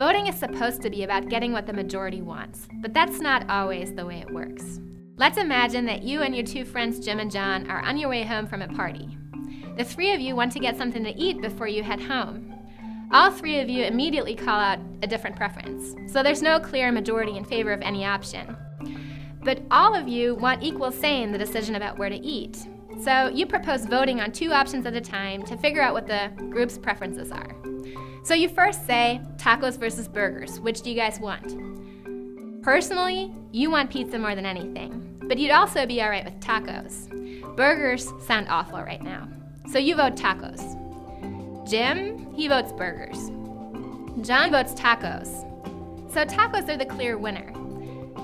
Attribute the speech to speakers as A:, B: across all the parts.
A: Voting is supposed to be about getting what the majority wants, but that's not always the way it works. Let's imagine that you and your two friends, Jim and John, are on your way home from a party. The three of you want to get something to eat before you head home. All three of you immediately call out a different preference, so there's no clear majority in favor of any option. But all of you want equal say in the decision about where to eat, so you propose voting on two options at a time to figure out what the group's preferences are. So you first say tacos versus burgers. Which do you guys want? Personally, you want pizza more than anything, but you'd also be alright with tacos. Burgers sound awful right now. So you vote tacos. Jim, he votes burgers. John votes tacos. So tacos are the clear winner.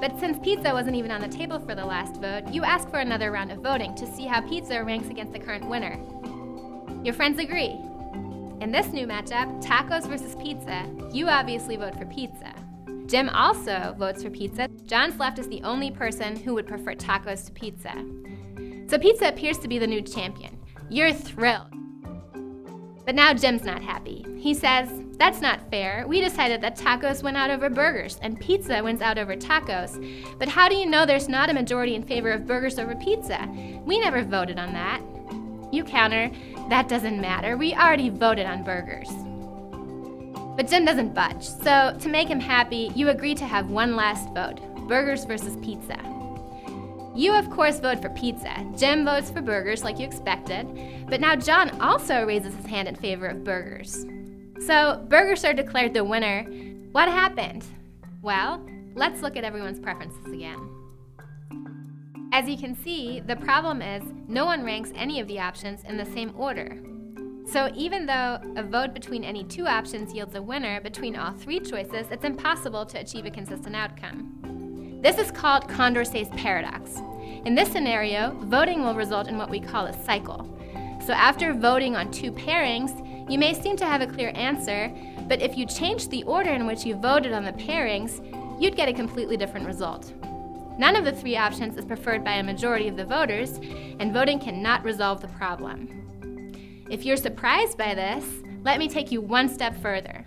A: But since pizza wasn't even on the table for the last vote, you ask for another round of voting to see how pizza ranks against the current winner. Your friends agree. In this new matchup, tacos versus pizza, you obviously vote for pizza. Jim also votes for pizza. John's left is the only person who would prefer tacos to pizza. So pizza appears to be the new champion. You're thrilled. But now Jim's not happy. He says, That's not fair. We decided that tacos went out over burgers and pizza wins out over tacos. But how do you know there's not a majority in favor of burgers over pizza? We never voted on that. You counter, That doesn't matter. We already voted on burgers. But Jim doesn't budge, so to make him happy, you agree to have one last vote burgers versus pizza. You, of course, vote for pizza. Jim votes for burgers like you expected, but now John also raises his hand in favor of burgers. So, burgers are declared the winner. What happened? Well, let's look at everyone's preferences again. As you can see, the problem is no one ranks any of the options in the same order. So even though a vote between any two options yields a winner between all three choices, it's impossible to achieve a consistent outcome. This is called Condorcet's paradox. In this scenario, voting will result in what we call a cycle. So after voting on two pairings, you may seem to have a clear answer, but if you change the order in which you voted on the pairings, you'd get a completely different result. None of the three options is preferred by a majority of the voters, and voting cannot resolve the problem. If you're surprised by this, let me take you one step further.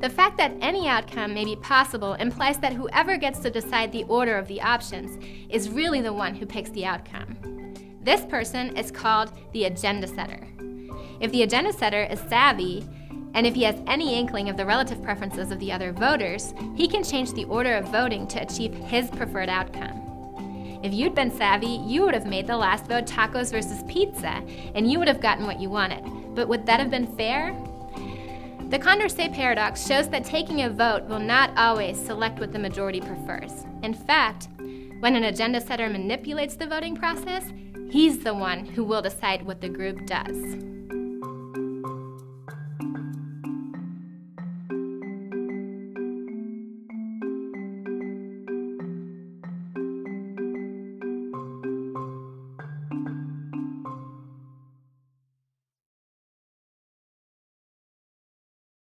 A: The fact that any outcome may be possible implies that whoever gets to decide the order of the options is really the one who picks the outcome. This person is called the agenda setter. If the agenda setter is savvy, and if he has any inkling of the relative preferences of the other voters, he can change the order of voting to achieve his preferred outcome. If you'd been savvy, you would have made the last vote tacos versus pizza, and you would have gotten what you wanted. But would that have been fair? The Condorcet paradox shows that taking a vote will not always select what the majority prefers. In fact, when an agenda setter manipulates the voting process, he's the one who will decide what the group does.